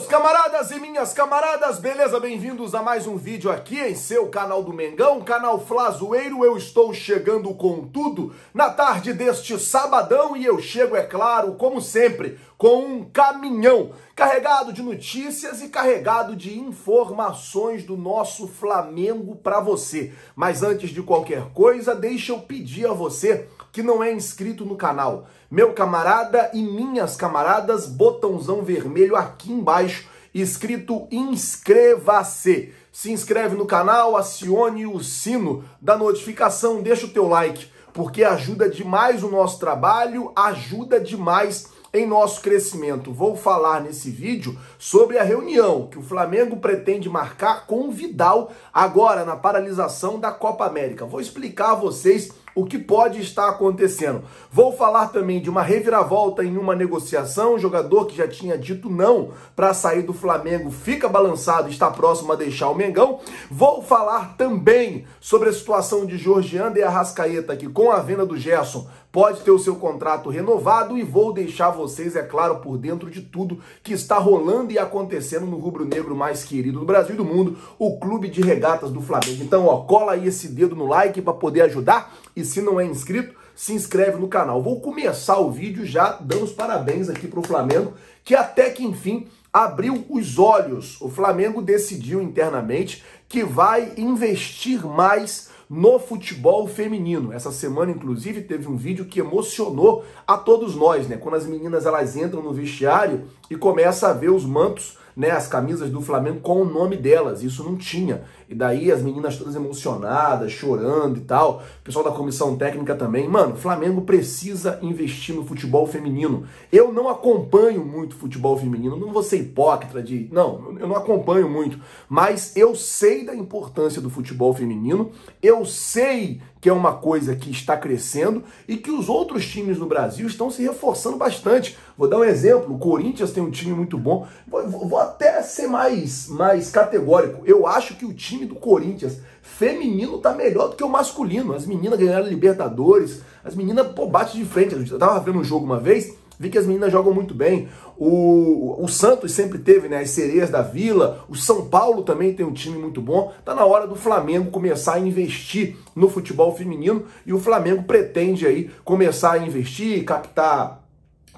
meus camaradas e minhas camaradas, beleza? Bem-vindos a mais um vídeo aqui em seu canal do Mengão, canal Flazoeiro. Eu estou chegando com tudo na tarde deste sabadão e eu chego, é claro, como sempre, com um caminhão carregado de notícias e carregado de informações do nosso Flamengo para você. Mas antes de qualquer coisa, deixa eu pedir a você que não é inscrito no canal, meu camarada e minhas camaradas, botãozão vermelho aqui embaixo, escrito inscreva-se. Se inscreve no canal, acione o sino da notificação, deixa o teu like, porque ajuda demais o nosso trabalho, ajuda demais em nosso crescimento. Vou falar nesse vídeo sobre a reunião que o Flamengo pretende marcar com o Vidal agora na paralisação da Copa América. Vou explicar a vocês o que pode estar acontecendo. Vou falar também de uma reviravolta em uma negociação, um jogador que já tinha dito não para sair do Flamengo fica balançado está próximo a deixar o Mengão. Vou falar também sobre a situação de Jorge e Arrascaeta, que com a venda do Gerson pode ter o seu contrato renovado e vou deixar vocês, é claro, por dentro de tudo que está rolando e acontecendo no rubro-negro mais querido do Brasil e do mundo, o Clube de Regatas do Flamengo. Então, ó, cola aí esse dedo no like para poder ajudar e se não é inscrito, se inscreve no canal. Vou começar o vídeo já dando os parabéns aqui para o Flamengo, que até que enfim abriu os olhos. O Flamengo decidiu internamente que vai investir mais no futebol feminino. Essa semana, inclusive, teve um vídeo que emocionou a todos nós, né? Quando as meninas elas entram no vestiário e começa a ver os mantos né, as camisas do Flamengo com o nome delas. Isso não tinha. E daí as meninas todas emocionadas, chorando e tal. O pessoal da comissão técnica também. Mano, Flamengo precisa investir no futebol feminino. Eu não acompanho muito futebol feminino. Não vou ser hipócrita de. Não, eu não acompanho muito. Mas eu sei da importância do futebol feminino. Eu sei que é uma coisa que está crescendo e que os outros times no Brasil estão se reforçando bastante. Vou dar um exemplo: o Corinthians tem um time muito bom. Vou, vou até ser mais, mais categórico. Eu acho que o time do Corinthians feminino tá melhor do que o masculino. As meninas ganharam Libertadores, as meninas, pô, bate de frente. Eu tava vendo um jogo uma vez, vi que as meninas jogam muito bem. O, o Santos sempre teve né, as sereias da Vila, o São Paulo também tem um time muito bom. Tá na hora do Flamengo começar a investir no futebol feminino e o Flamengo pretende aí começar a investir, captar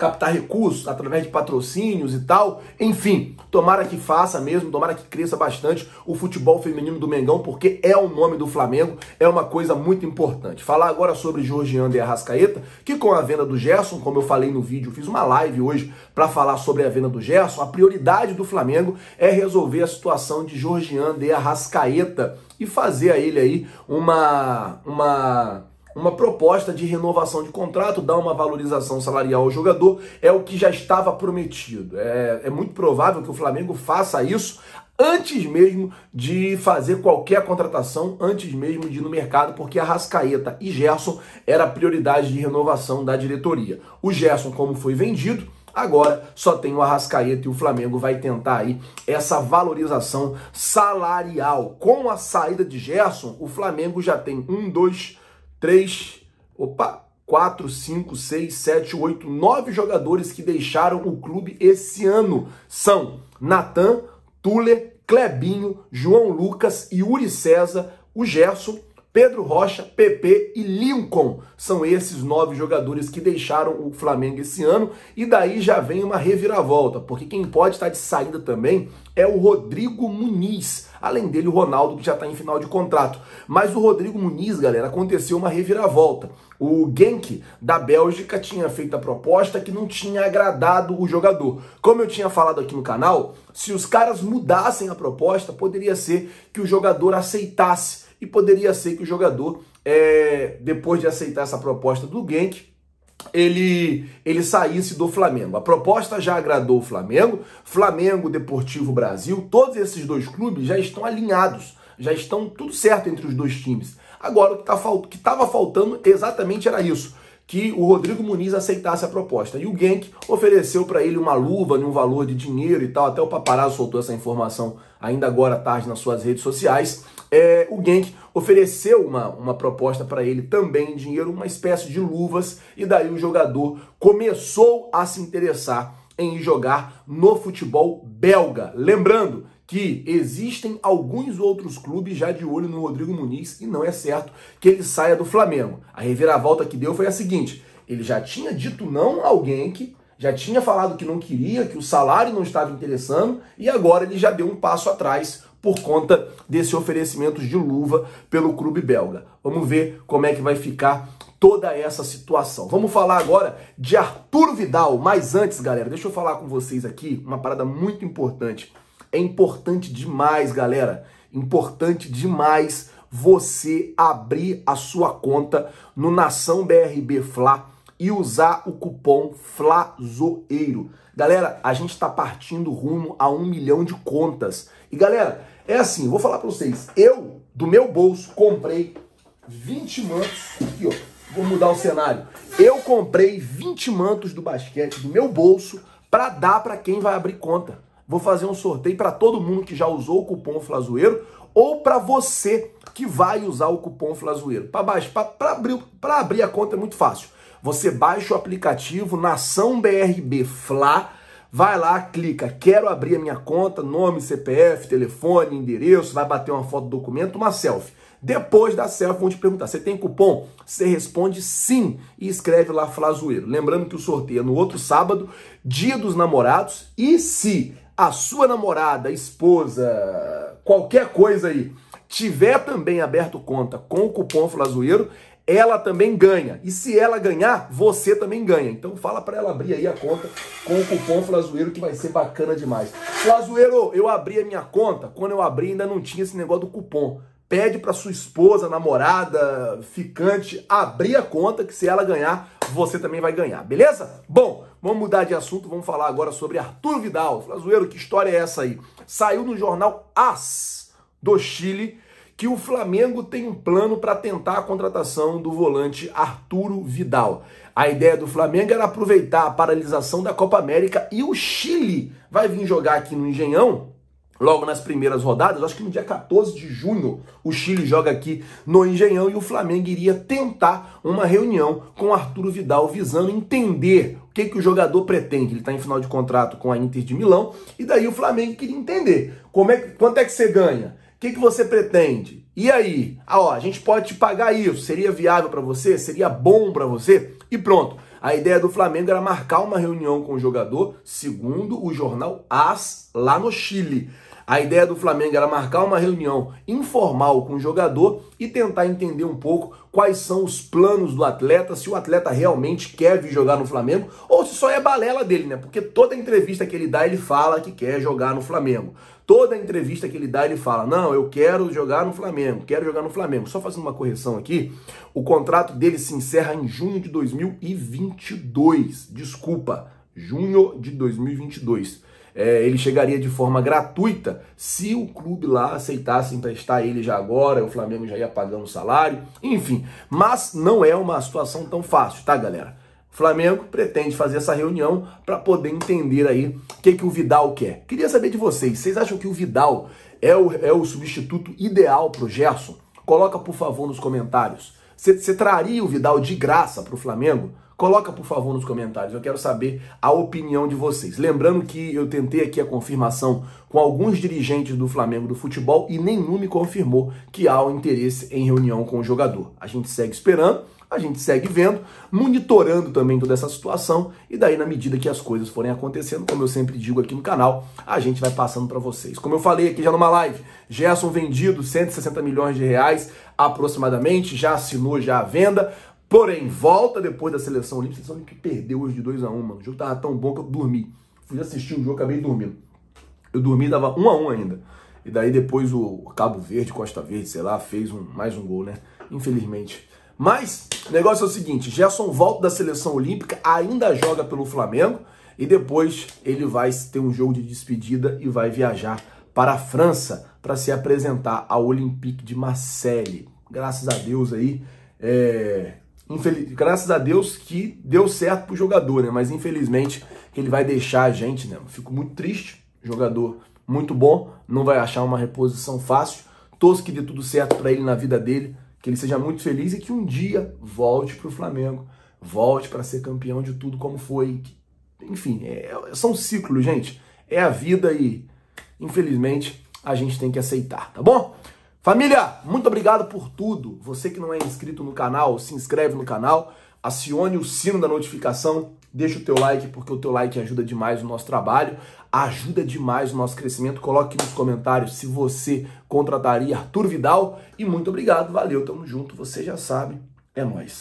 captar recursos através de patrocínios e tal. Enfim, tomara que faça mesmo, tomara que cresça bastante o futebol feminino do Mengão, porque é o nome do Flamengo, é uma coisa muito importante. Falar agora sobre Jorgiane e Arrascaeta, que com a venda do Gerson, como eu falei no vídeo, fiz uma live hoje para falar sobre a venda do Gerson, a prioridade do Flamengo é resolver a situação de Jorgiane e Arrascaeta e fazer a ele aí uma uma uma proposta de renovação de contrato, dar uma valorização salarial ao jogador, é o que já estava prometido. É, é muito provável que o Flamengo faça isso antes mesmo de fazer qualquer contratação, antes mesmo de ir no mercado, porque a Rascaeta e Gerson era a prioridade de renovação da diretoria. O Gerson, como foi vendido, Agora só tem o Arrascaeta e o Flamengo vai tentar aí essa valorização salarial. Com a saída de Gerson, o Flamengo já tem um, dois, três, opa, quatro, cinco, seis, sete, oito, nove jogadores que deixaram o clube esse ano. São Natan, Tuller, Clebinho, João Lucas, Yuri César, o Gerson, Pedro Rocha, PP e Lincoln são esses nove jogadores que deixaram o Flamengo esse ano e daí já vem uma reviravolta, porque quem pode estar de saída também é o Rodrigo Muniz, além dele o Ronaldo que já está em final de contrato. Mas o Rodrigo Muniz, galera, aconteceu uma reviravolta. O Genk da Bélgica tinha feito a proposta que não tinha agradado o jogador. Como eu tinha falado aqui no canal, se os caras mudassem a proposta, poderia ser que o jogador aceitasse e poderia ser que o jogador, é, depois de aceitar essa proposta do Genk, ele, ele saísse do Flamengo. A proposta já agradou o Flamengo, Flamengo, Deportivo Brasil, todos esses dois clubes já estão alinhados, já estão tudo certo entre os dois times. Agora, o que tá estava faltando exatamente era isso que o Rodrigo Muniz aceitasse a proposta. E o Genk ofereceu para ele uma luva de um valor de dinheiro e tal. Até o paparazzo soltou essa informação ainda agora à tarde nas suas redes sociais. É, o Genk ofereceu uma, uma proposta para ele também em dinheiro, uma espécie de luvas, e daí o jogador começou a se interessar em jogar no futebol belga. Lembrando que existem alguns outros clubes já de olho no Rodrigo Muniz e não é certo que ele saia do Flamengo. A reviravolta que deu foi a seguinte: ele já tinha dito não a alguém que já tinha falado que não queria, que o salário não estava interessando e agora ele já deu um passo atrás por conta desse oferecimento de luva pelo clube belga. Vamos ver como é que vai ficar toda essa situação. Vamos falar agora de Arturo Vidal, mas antes, galera, deixa eu falar com vocês aqui uma parada muito importante. É importante demais, galera, importante demais você abrir a sua conta no Nação BRB Fla e usar o cupom FLAZOEIRO. Galera, a gente está partindo rumo a um milhão de contas. E galera, é assim, vou falar para vocês. Eu, do meu bolso, comprei 20 mantos. Aqui, ó. Vou mudar o cenário. Eu comprei 20 mantos do basquete do meu bolso para dar para quem vai abrir conta. Vou fazer um sorteio para todo mundo que já usou o cupom Flazoeiro ou para você que vai usar o cupom Flazoeiro. Para abrir, abrir a conta é muito fácil. Você baixa o aplicativo Nação BRB Fla, vai lá, clica, quero abrir a minha conta, nome, CPF, telefone, endereço, vai bater uma foto do documento, uma selfie. Depois da selfie, vão te perguntar: você tem cupom? Você responde sim e escreve lá Flazoeiro. Lembrando que o sorteio é no outro sábado, dia dos namorados. E se a sua namorada, esposa, qualquer coisa aí, tiver também aberto conta com o cupom Flazoeiro, ela também ganha. E se ela ganhar, você também ganha. Então fala para ela abrir aí a conta com o cupom Flazoeiro que vai ser bacana demais. Flazoeiro, eu abri a minha conta, quando eu abri ainda não tinha esse negócio do cupom. Pede para sua esposa, namorada, ficante abrir a conta que se ela ganhar, você também vai ganhar, beleza? Bom, vamos mudar de assunto, vamos falar agora sobre Arthur Vidal. Flazoeiro, que história é essa aí? Saiu no jornal AS do Chile que o Flamengo tem um plano para tentar a contratação do volante Arturo Vidal. A ideia do Flamengo era aproveitar a paralisação da Copa América e o Chile vai vir jogar aqui no Engenhão logo nas primeiras rodadas, acho que no dia 14 de junho, o Chile joga aqui no Engenhão e o Flamengo iria tentar uma reunião com Arturo Vidal visando entender o que, que o jogador pretende. Ele está em final de contrato com a Inter de Milão e daí o Flamengo queria entender como é, quanto é que você ganha que, que você pretende? E aí? Ah, ó, a gente pode te pagar isso. Seria viável para você? Seria bom para você? E pronto. A ideia do Flamengo era marcar uma reunião com o jogador, segundo o jornal AS, lá no Chile. A ideia do Flamengo era marcar uma reunião informal com o jogador e tentar entender um pouco quais são os planos do atleta, se o atleta realmente quer vir jogar no Flamengo ou se só é balela dele, né? Porque toda entrevista que ele dá, ele fala que quer jogar no Flamengo. Toda entrevista que ele dá, ele fala: Não, eu quero jogar no Flamengo, quero jogar no Flamengo. Só fazendo uma correção aqui: o contrato dele se encerra em junho de 2022. Desculpa, junho de 2022 é, ele chegaria de forma gratuita se o clube lá aceitasse emprestar ele já agora, o Flamengo já ia pagando o salário, enfim. Mas não é uma situação tão fácil, tá, galera? Flamengo pretende fazer essa reunião para poder entender aí o que, que o Vidal quer. Queria saber de vocês, vocês acham que o Vidal é o, é o substituto ideal para o Gerson? Coloca, por favor, nos comentários. Você traria o Vidal de graça para o Flamengo? Coloca, por favor, nos comentários. Eu quero saber a opinião de vocês. Lembrando que eu tentei aqui a confirmação com alguns dirigentes do Flamengo do futebol e nenhum me confirmou que há o interesse em reunião com o jogador. A gente segue esperando, a gente segue vendo, monitorando também toda essa situação e daí na medida que as coisas forem acontecendo, como eu sempre digo aqui no canal, a gente vai passando para vocês. Como eu falei aqui já numa live, Gerson vendido 160 milhões de reais aproximadamente, já assinou já a venda. Porém, volta depois da seleção olímpica. A seleção olímpica perdeu hoje de 2 a 1 mano. O jogo tava tão bom que eu dormi. Fui assistir o jogo, acabei dormindo. Eu dormi, dava 1 a 1 ainda. E daí depois o Cabo Verde, Costa Verde, sei lá, fez um, mais um gol, né? Infelizmente. Mas o negócio é o seguinte: Gerson volta da seleção olímpica, ainda joga pelo Flamengo. E depois ele vai ter um jogo de despedida e vai viajar para a França para se apresentar ao Olympique de Marseille. Graças a Deus aí, é, Infeliz... Graças a Deus que deu certo pro jogador, né? Mas infelizmente que ele vai deixar a gente, né? Fico muito triste. Jogador muito bom, não vai achar uma reposição fácil. Torço que dê tudo certo para ele na vida dele, que ele seja muito feliz e que um dia volte pro Flamengo, volte para ser campeão de tudo como foi, enfim, é, são ciclos, gente. É a vida e, infelizmente, a gente tem que aceitar, tá bom? Família, muito obrigado por tudo. Você que não é inscrito no canal, se inscreve no canal, acione o sino da notificação, deixa o teu like, porque o teu like ajuda demais o nosso trabalho, ajuda demais o nosso crescimento. Coloque nos comentários se você contrataria Arthur Vidal. E muito obrigado, valeu, tamo junto, você já sabe, é nóis.